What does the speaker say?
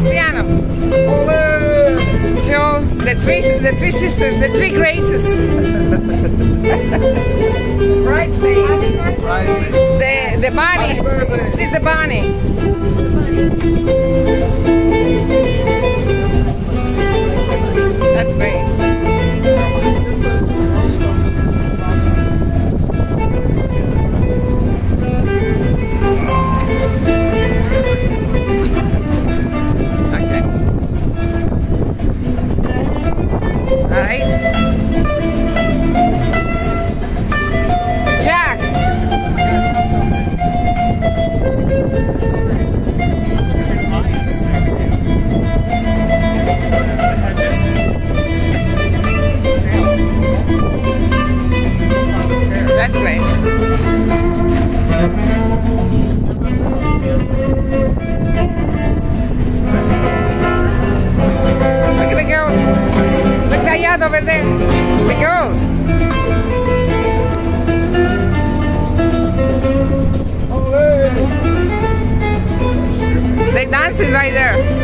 Terciano. Joe, the three, the three sisters, the three graces. right? The, the bunny. She's the bunny. Alright? over there. The girls. They dancing right there.